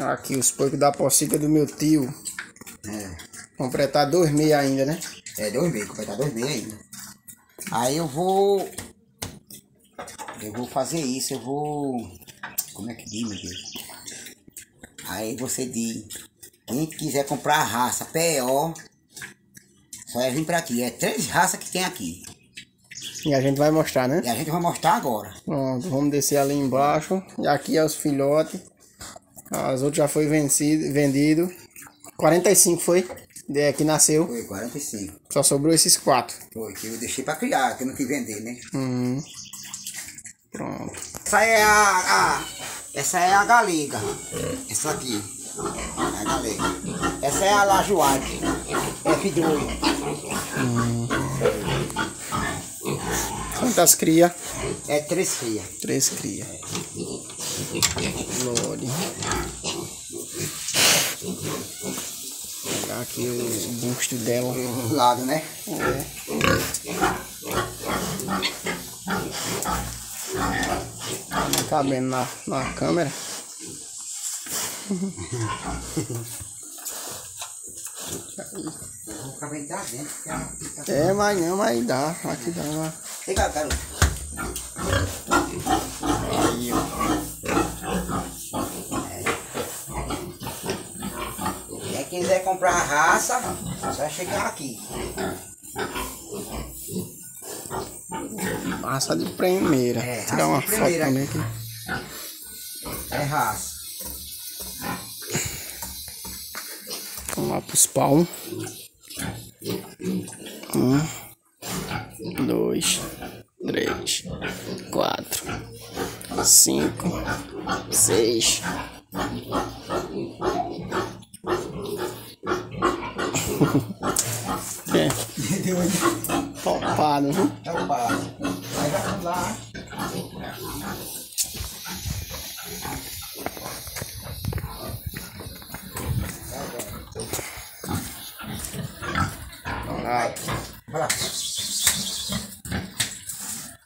Aqui os porcos da pocica do meu tio. É. Completar dois meses ainda, né? É, dois meses, completar dois meses ainda. Aí eu vou. Eu vou fazer isso, eu vou. Como é que diz, meu Deus? Aí você diz. Quem quiser comprar a raça PO, só é vir pra aqui. É três raças que tem aqui. E a gente vai mostrar, né? E a gente vai mostrar agora. Pronto, vamos descer ali embaixo. E aqui é os filhotes. As outras já foi vencido, vendido. 45 foi. De que nasceu. Foi 45. Só sobrou esses quatro. Foi, que eu deixei pra criar, que eu não quis vender, né? Hum. Pronto. Essa é a, a- Essa é a galega. Essa aqui. É a galega. Essa é a lajoade. F2. Quantas cria? É três frias. Três cria. Lore. Pegar aqui o busto dela. Do lado, né? Tá não cabendo na, na câmera. Fica- É, mas não, mas dá. Aqui dá. Chega, garoto. Aí, ó. Quiser comprar a raça, só chegar aqui. Raça de primeira. É, Tirar uma foto primeira. também aqui. É raça. Vamos lá pros pau. Um, dois, três, quatro, cinco, seis. É, Deu topado, viu? O básico. Aí vai lá. Ah, Vai lá.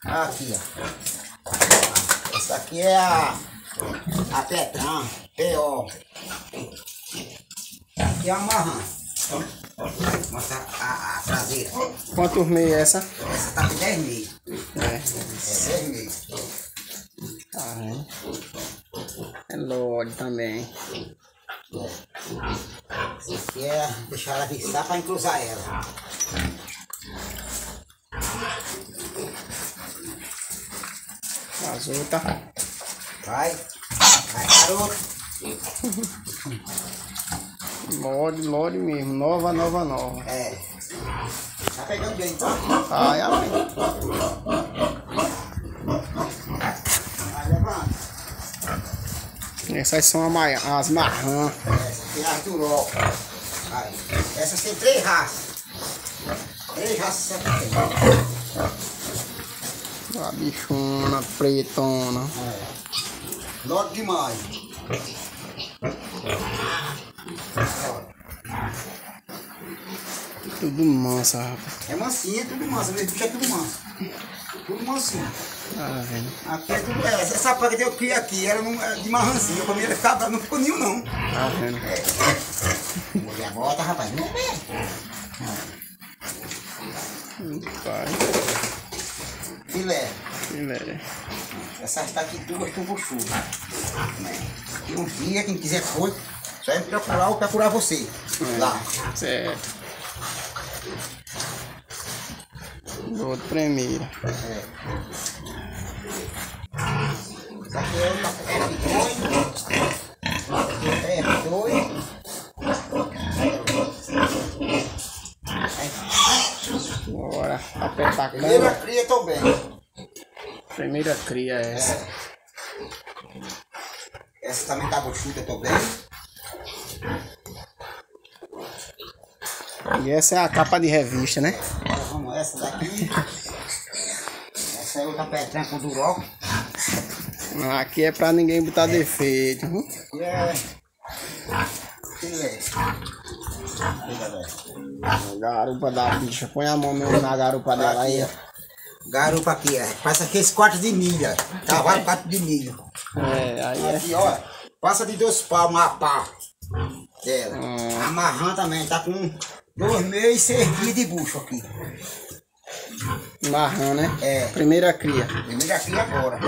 Aqui, ó. Essa aqui é a, a Petran, PO. Aqui é a Marran. Mostra a, a traseira. quantos meses é essa? Essa tá com 10 meses. É. É 10 meses. Tá vendo? É Lorde também. Aqui é deixar ela viçar pra encruzar ela. As outras. Vai. Vai, garoto. Lorde, Lorde mesmo. Nova, nova, nova. É. Tá pegando bem, então. Ai, levanta. Essas são maia- as marrã. Essa é a Arturol. Aí. Essas tem três raças. Três raças aqui tem. A bichona, pretona. É. Logo demais. Tudo mansa, rapaz. É mansinha, tudo manso. Meu bicho é tudo manso. Tudo mansinho. Tá vendo? Aqui é tudo. É, essa paga que eu criei aqui era num- é de marrancinha. Pra mim ele ficava, não ficou nenhum não. Tá vendo? Mulher bota, rapaz. Não é? Pai, Filé. filé. Essas tá aqui duas tumbuchudas. Né? Um dia, quem quiser for, só é me procurar ou procurar você. Lá. Certo. Do outro primeiro. É. Essa aqui é o F2. F2. Bora apertar a Primeira cria também. Primeira cria é essa. Essa também tá buchuda também. E essa é a capa de revista, né? Agora vamos essa daqui. Essa é outra pedrinha com duró. Aqui é pra ninguém botar defeito. viu? Aqui é. Fica, velho. A garupa da bicha. Põe a mão mesmo na garupa dela aí. ó. Garupa aqui, é. Parece aqueles quartos de milha. Cavalo quarto de milho. É, aí é. Aqui, ó. Passa de dois palmos a pá dela. Ah. A marrã também tá com dois meses e seis dias de bucho aqui. Marrã, né? É. Primeira cria. Primeiro aqui agora.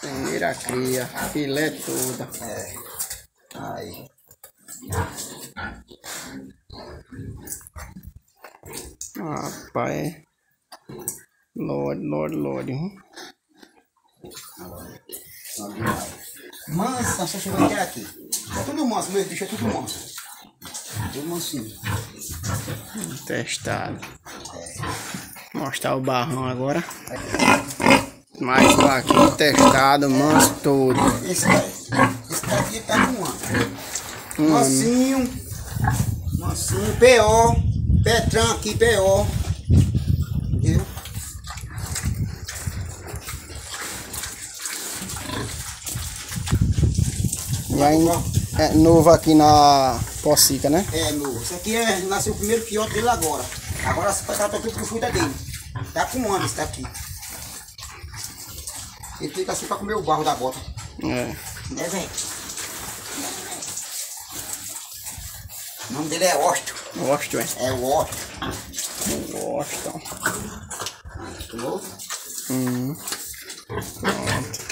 Primeira cria. Filé toda. É. Aí. Rapaz. é. Lorde, lorde, lorde. hum. Mansa, eu chegar até aqui. É tudo manso, meu bicho é tudo manso. Tudo mansinho. Testado. Mostrar o barrão agora. Mais um aqui, testado, manso todo. Esse daí. Esse daqui tá com um ano. Um ano. Mansinho. Mansinho. P.O. Petran aqui, P.O. Viu? Em- é novo aqui na Pocica, né? É, novo. Esse aqui é, nasceu o primeiro filhote dele agora. Agora se passar tudo pro fruta dele. Tá com um ano esse daqui. Ele fica assim pra comer o barro da bota. É. Né, velho? O nome dele é Osto. Gosto, é. É o Osto. Gosto. Novo? Hum. Pronto.